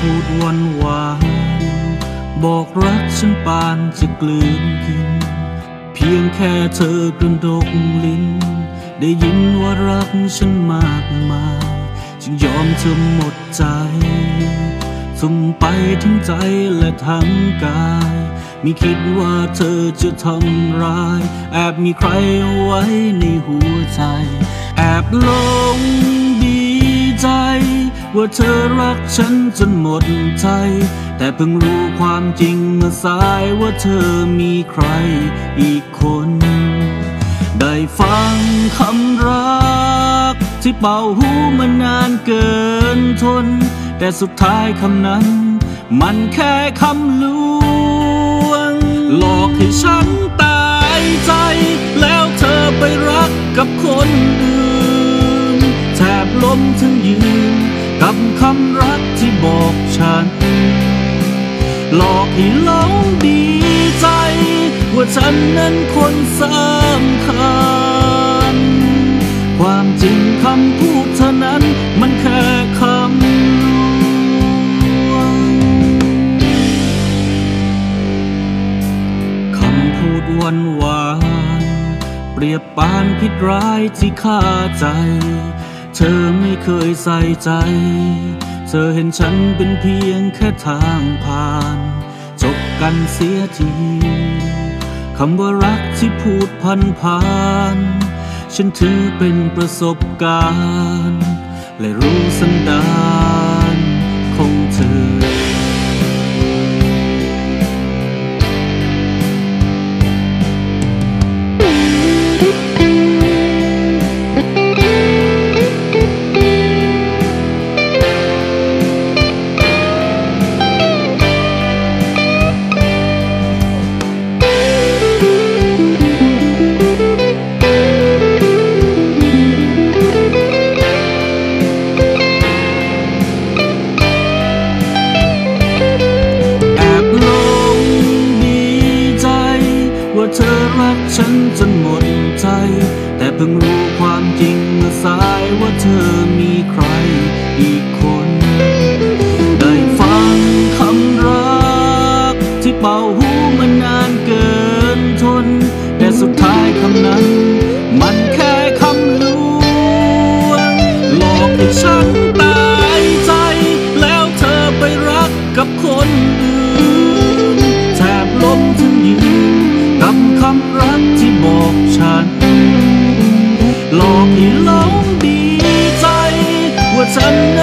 พูดวันหวานบอกรักฉันปานจะกลืนกิน เพียงแค่เธอกระดกลิ้น ได้ยินว่ารักฉันมากมาย จึงยอมเธอหมดใจสุ่มไปทั้งใจและทั้งกายม่คิดว่าเธอจะทำร้าย แอบมีใครเอาไว้ในหัวใจ แอบหลง ว่าเธอรักฉันจนหมดใจ แต่เพิ่งรู้ความจริงเมื่อสายว่าเธอมีใครอีกคน ได้ฟังคำรัก ที่เป่าหูมานานเกินทน แต่สุดท้ายคำนั้น มันแค่คำลวง หลอกให้ฉันตายใจ แล้วเธอไปรักกับคนอื่นแทบล้มทั้งยืน กับคำรักที่บอกฉัน หลอกให้หลงดีใจ ว่าฉันนั้นคนสำคัญ ความจริงคำพูดเท่านั้นมันแค่คำคำพูดวันหวาน เปรียบปานพิษร้ายที่ฆ่าใจ เธอไม่เคยใส่ใจ เธอเห็นฉันเป็นเพียงแค่ทางผ่าน จบกันเสียทีคำว่ารักที่พูดพันผ่าน ฉันถือเป็นประสบการณ์ และรู้สันดาน ฉันจนหมดใจ แต่เพิ่งรู้ความจริงเมื่อสายว่าเธอมีใครอีกคน ได้ฟังคำรัก ที่เป่าหูมานานเกินทน แต่สุดท้ายคำนั้น มันแค่คำลวงหลอกให้ฉันตายใจ แล้วเธอไปรักกับคน ใ